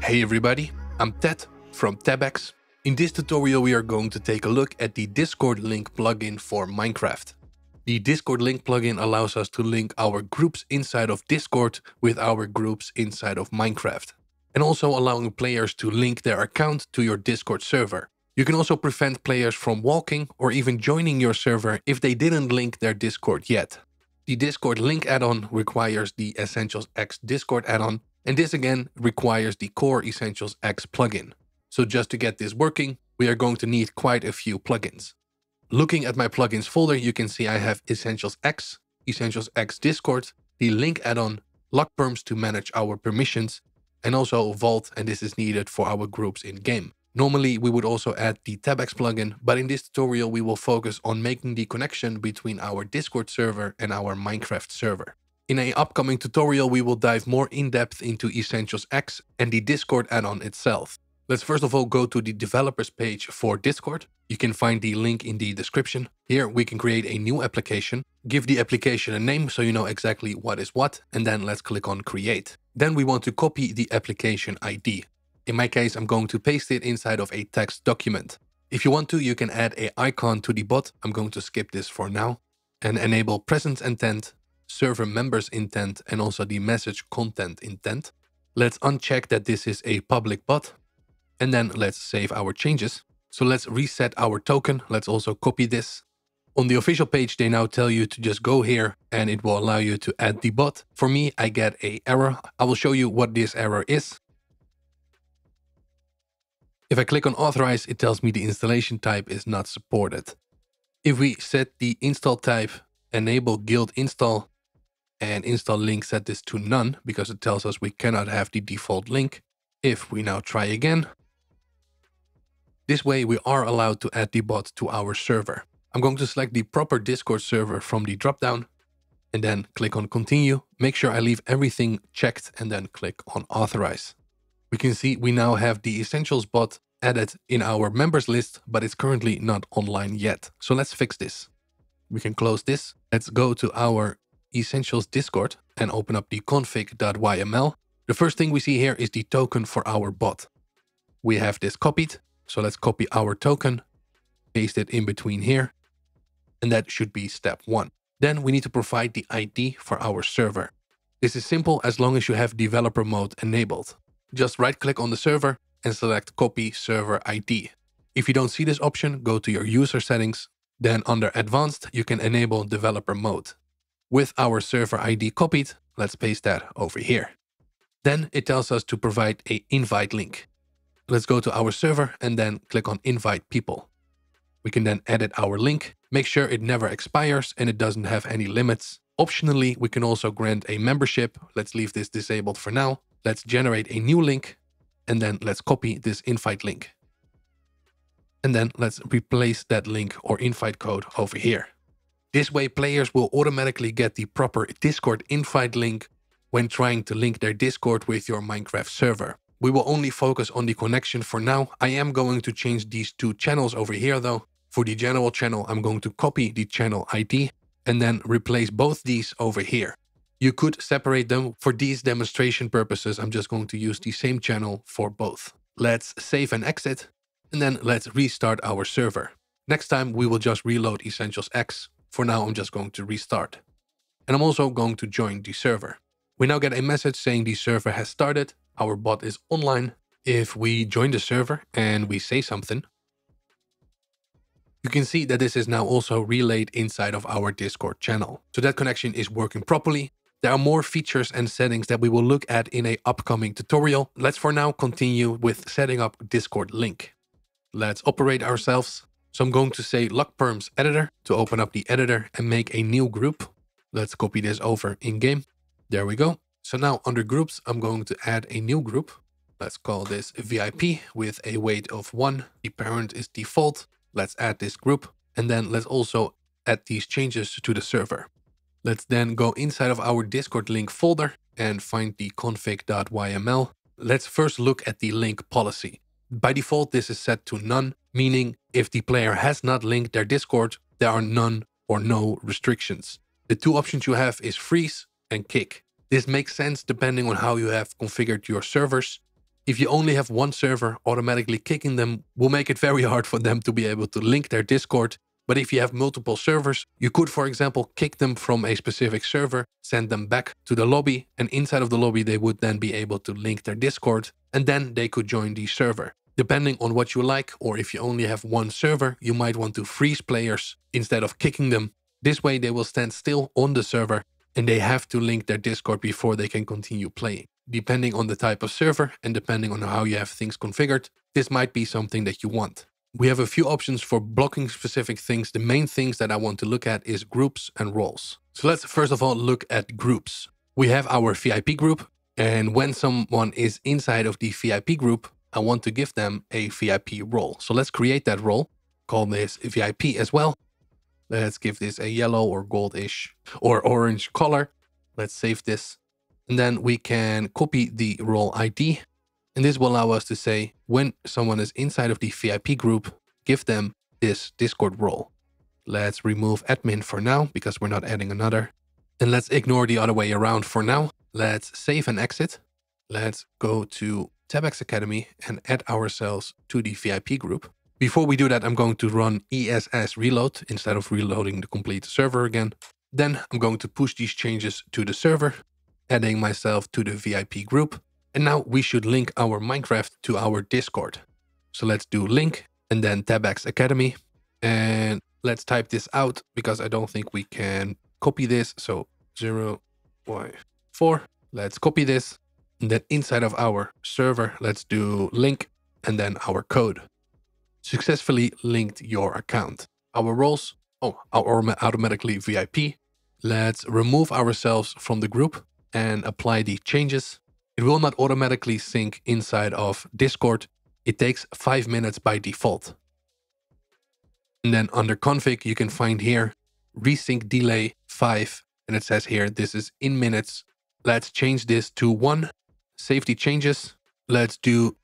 Hey everybody, I'm Ted from Tebex. In this tutorial we are going to take a look at the Discord link plugin for Minecraft. The Discord link plugin allows us to link our groups inside of Discord with our groups inside of Minecraft. And also allowing players to link their account to your Discord server. You can also prevent players from walking or even joining your server if they didn't link their Discord yet. The Discord link add-on requires the Essentials X Discord add-on, and this again requires the Core Essentials X plugin. So just to get this working, we are going to need quite a few plugins. Looking at my plugins folder, you can see I have Essentials X, Essentials X Discord, the link add-on, LuckPerms to manage our permissions, and also Vault, and this is needed for our groups in-game. Normally, we would also add the Tebex plugin, but in this tutorial, we will focus on making the connection between our Discord server and our Minecraft server. In an upcoming tutorial, we will dive more in depth into Essentials X and the Discord add-on itself. Let's first of all go to the developers page for Discord. You can find the link in the description. Here we can create a new application, give the application a name so you know exactly what is what, and then let's click on create. Then we want to copy the application ID. In my case, I'm going to paste it inside of a text document. If you want to, you can add a icon to the bot. I'm going to skip this for now and enable presence intent, server members intent, and also the message content intent. Let's uncheck that this is a public bot and then let's save our changes. So let's reset our token. Let's also copy this. On the official page, they now tell you to just go here and it will allow you to add the bot. For me, I get a error. I will show you what this error is. If I click on authorize, it tells me the installation type is not supported. If we set the install type, enable guild install, and install link set this to none because it tells us we cannot have the default link. If we now try again, this way we are allowed to add the bot to our server. I'm going to select the proper Discord server from the dropdown and then click on continue. Make sure I leave everything checked and then click on authorize we can see we now have the Essentials bot added in our members list, but it's currently not online yet. So let's fix this. We can close this. Let's go to our Essentials Discord and open up the config.yml. The first thing we see here is the token for our bot. We have this copied, so let's copy our token, paste it in between here, and that should be step one. Then we need to provide the ID for our server. This is simple as long as you have developer mode enabled. Just right click on the server and select copy server ID. If you don't see this option, go to your user settings. Then under advanced, you can enable developer mode. With our server ID copied, let's paste that over here. Then it tells us to provide a invite link. Let's go to our server and then click on invite people. We can then edit our link, make sure it never expires and it doesn't have any limits. Optionally, we can also grant a membership. Let's leave this disabled for now. Let's generate a new link and then let's copy this invite link. And then let's replace that link or invite code over here. This way players will automatically get the proper Discord invite link when trying to link their Discord with your Minecraft server. We will only focus on the connection for now. I am going to change these two channels over here though. For the general channel, I'm going to copy the channel ID and then replace both these over here. You could separate them. For these demonstration purposes, I'm just going to use the same channel for both. Let's save and exit, and then let's restart our server. Next time, we will just reload Essentials X. For now, I'm just going to restart. And I'm also going to join the server. We now get a message saying the server has started, our bot is online. If we join the server and we say something, you can see that this is now also relayed inside of our Discord channel. So that connection is working properly there are more features and settings that we will look at in a upcoming tutorial. Let's for now continue with setting up Discord link. Let's operate ourselves. So I'm going to say LuckPerms editor to open up the editor and make a new group. Let's copy this over in game. There we go. So now under groups, I'm going to add a new group. Let's call this VIP with a weight of one. The parent is default. Let's add this group. And then let's also add these changes to the server. Let's then go inside of our Discord link folder and find the config.yml. Let's first look at the link policy. By default, this is set to none, meaning if the player has not linked their Discord, there are none or no restrictions. The two options you have is freeze and kick. This makes sense depending on how you have configured your servers. If you only have one server, automatically kicking them will make it very hard for them to be able to link their Discord. But if you have multiple servers, you could, for example, kick them from a specific server, send them back to the lobby, and inside of the lobby, they would then be able to link their Discord, and then they could join the server. Depending on what you like, or if you only have one server, you might want to freeze players instead of kicking them. This way, they will stand still on the server and they have to link their Discord before they can continue playing depending on the type of server and depending on how you have things configured, this might be something that you want. We have a few options for blocking specific things. The main things that I want to look at is groups and roles. So let's first of all look at groups. We have our VIP group, and when someone is inside of the VIP group, I want to give them a VIP role. So let's create that role, call this VIP as well. Let's give this a yellow or goldish or orange color. Let's save this and then we can copy the role ID. And this will allow us to say when someone is inside of the VIP group, give them this Discord role. Let's remove admin for now because we're not adding another. And let's ignore the other way around for now. Let's save and exit. Let's go to Tebex Academy and add ourselves to the VIP group. Before we do that, I'm going to run ESS reload instead of reloading the complete server again. Then I'm going to push these changes to the server adding myself to the VIP group. And now we should link our Minecraft to our Discord. So let's do link and then Tebex Academy. And let's type this out because I don't think we can copy this. So 0, y, 4. Let's copy this. And then inside of our server, let's do link and then our code. Successfully linked your account. Our roles, oh, our automatically VIP. Let's remove ourselves from the group and apply the changes. It will not automatically sync inside of Discord. It takes five minutes by default. And then under config, you can find here resync delay five. And it says here, this is in minutes. Let's change this to one. Safety changes. Let's do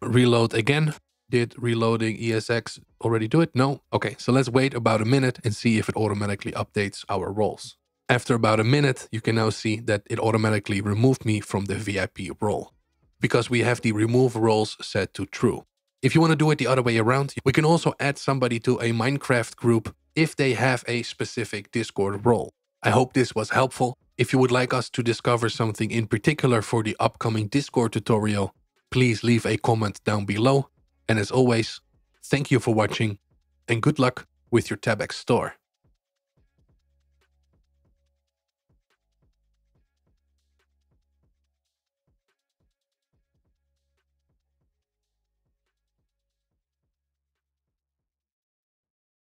reload again. Did reloading ESX already do it? No. Okay, so let's wait about a minute and see if it automatically updates our roles. After about a minute, you can now see that it automatically removed me from the VIP role because we have the remove roles set to true. If you want to do it the other way around, we can also add somebody to a Minecraft group if they have a specific Discord role. I hope this was helpful. If you would like us to discover something in particular for the upcoming Discord tutorial, please leave a comment down below. And as always, thank you for watching and good luck with your Tebex store.